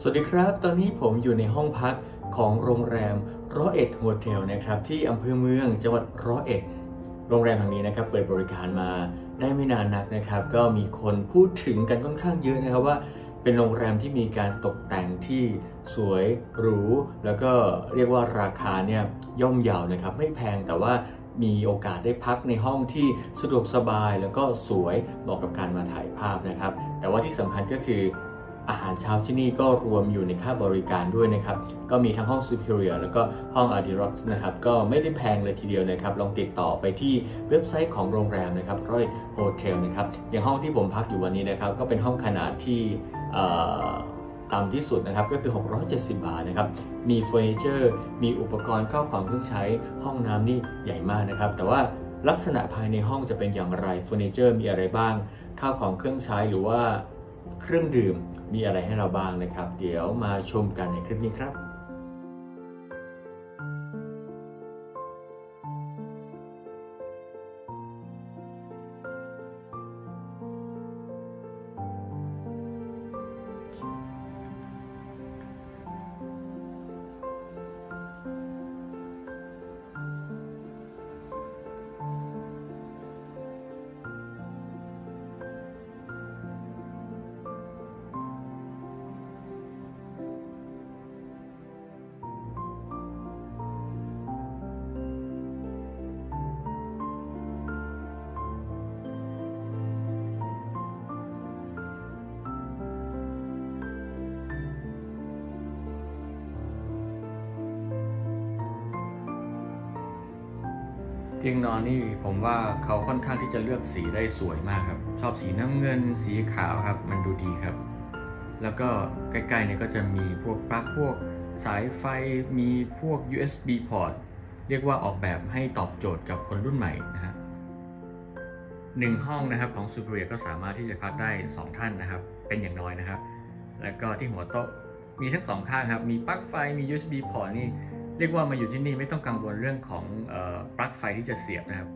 สวัสดีครับ ตอนนี้ผมอยู่ในห้องพักของโรงแรมร้อยเอ็ดโฮเทลนะครับที่อำเภอเมืองจังหวัดร้อยเอ็ด โรงแรมแห่งนี้นะครับเปิดบริการมาได้ไม่นานนักนะครับ ก็มีคนพูดถึงกันค่อนข้างเยอะนะครับว่า เป็นโรงแรมที่มีการตกแต่งที่สวยหรู แล้วก็เรียกว่าราคาเนี่ยย่อมเยานะครับไม่แพงแต่ว่ามีโอกาสได้พักในห้องที่สะดวกสบายแล้วก็สวยเหมาะกับการมาถ่ายภาพนะครับ แต่ว่าที่สำคัญก็คือ อาหารเช้าที่นี่ก็รวมอยู่ในค่าบริการด้วยนะครับ ก็มีทั้งห้อง Superior แล้วก็ห้อง a d i r o x นะครับ ก็ไม่ได้แพงเลยทีเดียวนะครับ ลองติดต่อไปที่เว็บไซต์ของโรงแรมนะครับร้อยเอ็ดโฮเทลนะครับ อย่างห้องที่ผมพักอยู่วันนี้นะครับ ก็เป็นห้องขนาดที่ต่ำที่สุดนะครับก็คือ 670 บาทนะครับ มีเฟอร์นิเจอร์ มีอุปกรณ์ข้าวของเครื่องใช้ ห้องน้ำนี่ใหญ่มากนะครับ แต่ว่าลักษณะภายในห้องจะเป็นอย่างไร เฟอร์นิเจอร์มีอะไรบ้าง ข้าวของเครื่องใช้หรือว่าเครื่องดื่ม มีอะไรให้เราบ้างนะครับ เดี๋ยวมาชมกันในคลิปนี้ครับ เตียงนอนนี่ผมว่าเขาค่อนข้างที่จะเลือกสีได้สวยมากครับ ชอบสีน้ำเงิน สีขาวครับ มันดูดีครับ แล้วก็ใกล้ๆเนี่ยก็จะมีพวกปลั๊กพวกสายไฟมีพวก USB port เรียกว่าออกแบบให้ตอบโจทย์กับคนรุ่นใหม่นะฮะหนึ่งห้องนะครับของ Superior ก็สามารถที่จะพักได้ 2 ท่านนะครับ เป็นอย่างน้อยนะครับ แล้วก็ที่หัวโต๊ะมีทั้งสองข้างครับ มีปลั๊กไฟมี USB port นี่ รียกว่ามาอยู่ที่นี่ไม่ต้องกังวลเรื่องของปลั๊กไฟที่จะเสียบนะครับ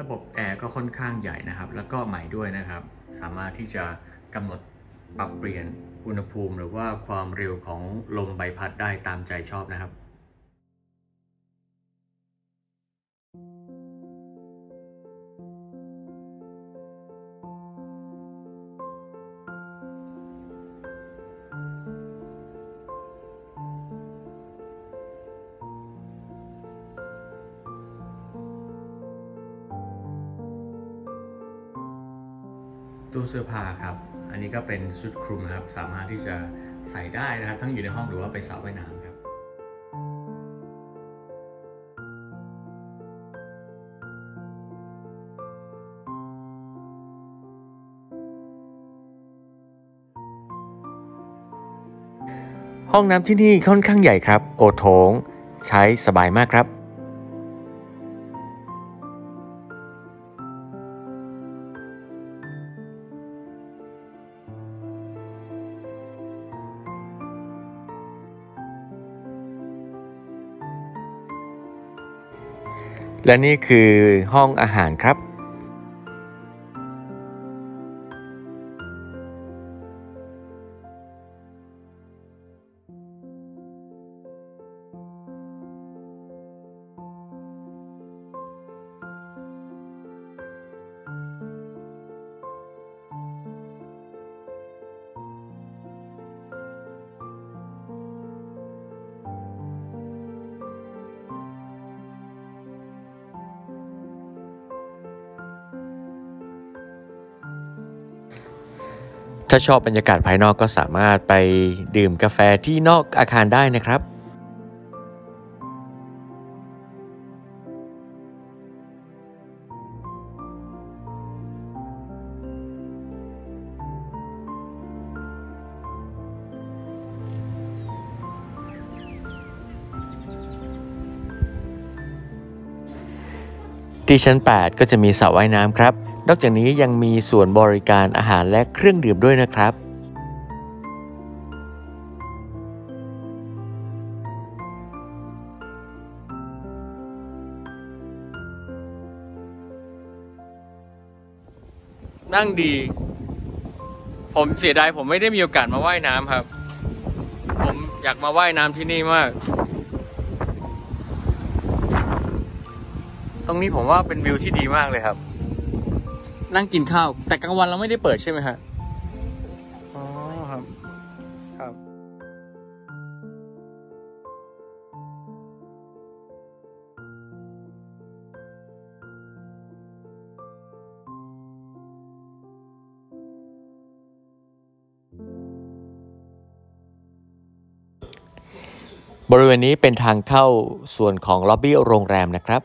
ระบบแอร์ก็ค่อนข้างใหญ่นะครับ แล้วก็ใหม่ด้วยนะครับ สามารถที่จะกำหนดปรับเปลี่ยนอุณหภูมิ หรือว่าความเร็วของลมใบพัดได้ตามใจชอบนะครับ ตู้เสื้อผ้าครับ อันนี้ก็เป็นชุดคลุมนะครับ สามารถที่จะใส่ได้นะครับ ทั้งอยู่ในห้องหรือว่าไปสระว่ายน้ำครับ ห้องน้ำที่นี่ค่อนข้างใหญ่ครับ โอโถง ใช้สบายมากครับ และนี่คือห้องอาหารครับ ถ้าชอบบรรยากาศภายนอกก็สามารถไปดื่มกาแฟที่นอกอาคารได้นะครับที่ชั้น 8 ก็จะมีสระว่ายน้ำครับ นอกจากนี้ยังมีส่วนบริการอาหารและเครื่องดื่มด้วยนะครับนั่งดี ผมเสียดายผมไม่ได้มีโอกาสมาว่ายน้ำครับ ผมอยากมาว่ายน้ำที่นี่มาก ตรงนี้ผมว่าเป็นวิวที่ดีมากเลยครับ นั่งกินข้าว แต่กลางวันเราไม่ได้เปิดใช่ไหมฮะอ๋อครับ ครับ บริเวณนี้เป็นทางเข้าส่วนของล็อบบี้โรงแรมนะครับ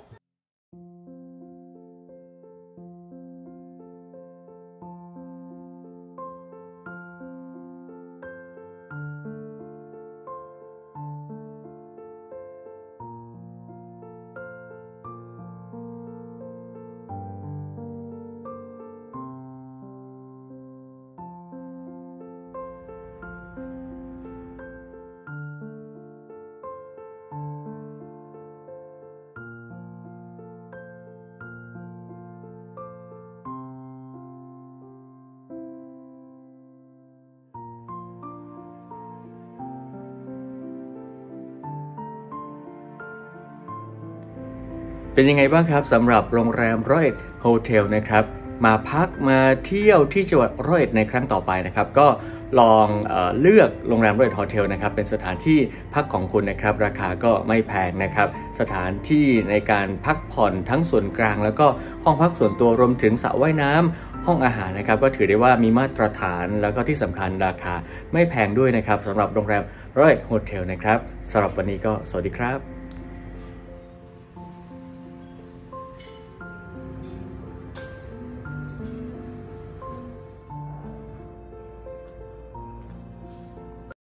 เป็นยังไงบ้างครับสำหรับโรงแรมร้อยเอ็ดโฮเทลนะครับมาพักมาเที่ยวที่จังหวัดร้อยเอ็ดในครั้งต่อไปนะครับ ก็ลองเอเลือกโรงแรมร้อยเอ็ดโฮเทลนะครับเป็นสถานที่พักของคุณนะครับ ราคาก็ไม่แพงนะครับ สถานที่ในการพักผ่อนทั้งส่วนกลาง แล้วก็ห้องพักส่วนตัวรวมถึงสระว่ายน้ำห้องอาหารนะครับก็ถือได้ว่ามีมาตรฐานแล้วก็ที่สำคัญราคาไม่แพงด้วยนะครับสำหรับโรงแรมร้อยเอ็ดโฮเทลนะครับสำหรับวันนี้ก็สวัสดีครับ